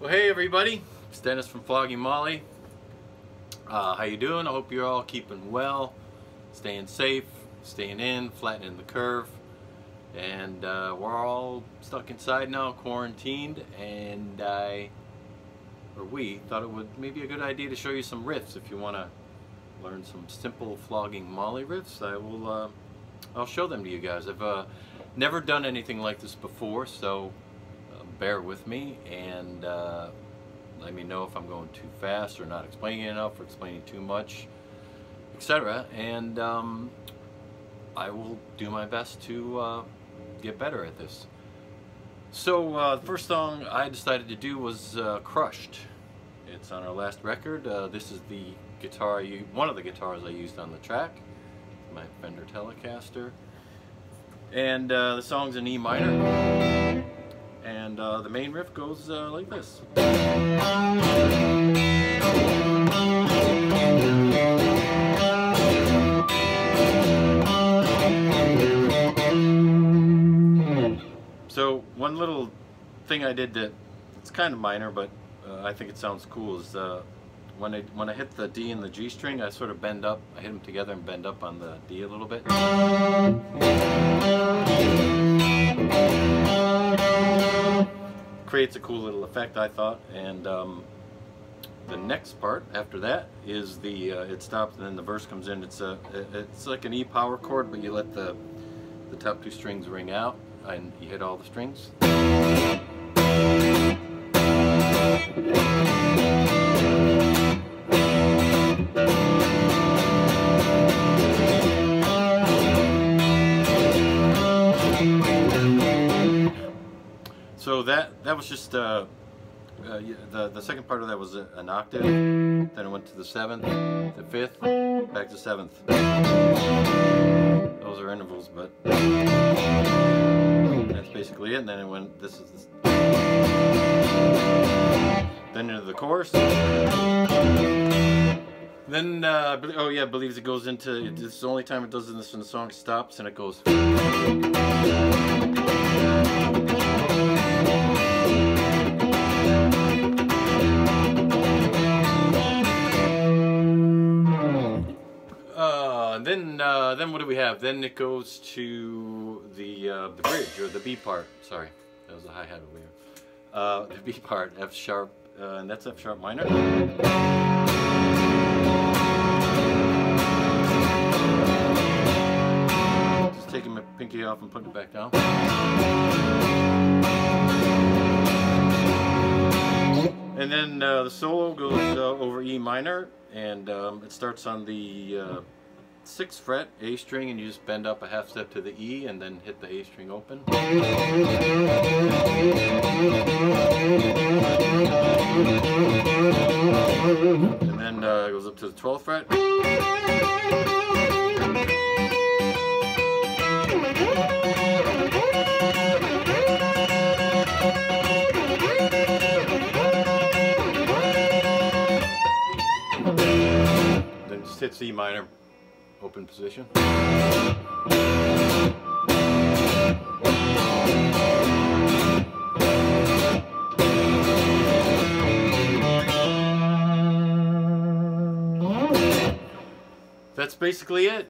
Well, hey everybody, it's Dennis from Flogging Molly. Uh, how you doing? I hope you're all keeping well, staying safe, staying in, flattening the curve, and uh, we're all stuck inside now, quarantined, and I, or we, thought it would maybe a good idea to show you some riffs if you want to learn some simple flogging Molly riffs. I will, uh, I'll show them to you guys. I've uh, never done anything like this before, so bear with me and uh, let me know if I'm going too fast or not explaining enough or explaining too much, etc. And um, I will do my best to uh, get better at this. So uh, the first song I decided to do was uh, Crushed. It's on our last record. Uh, this is the guitar, I, one of the guitars I used on the track, my Fender Telecaster. And uh, the song's in E minor. And uh, the main riff goes uh, like this. So one little thing I did that it's kind of minor, but uh, I think it sounds cool is uh, when I when I hit the D and the G string, I sort of bend up. I hit them together and bend up on the D a little bit creates a cool little effect, I thought. And um, the next part after that is the uh, it stops and then the verse comes in. It's a it's like an E power chord, but you let the the top two strings ring out and you hit all the strings. So that that was just uh, uh, the the second part of that was an octave. Then it went to the seventh, the fifth, back to seventh. Those are intervals, but that's basically it. And then it went. This is. This. Then into the chorus. Then, uh, oh yeah, believes it goes into, this is the only time it does this when the song stops and it goes. Then uh, then what do we have? Then it goes to the uh, the bridge or the B part. Sorry, that was a hi hat here. Uh, the B part, F sharp, uh, and that's F sharp minor. Just taking my pinky off and putting it back down. And then uh, the solo goes uh, over E minor, and um, it starts on the uh, sixth fret A string and you just bend up a half step to the E and then hit the A string open. And then uh, it goes up to the 12th fret. Then just hit C minor open position. That's basically it.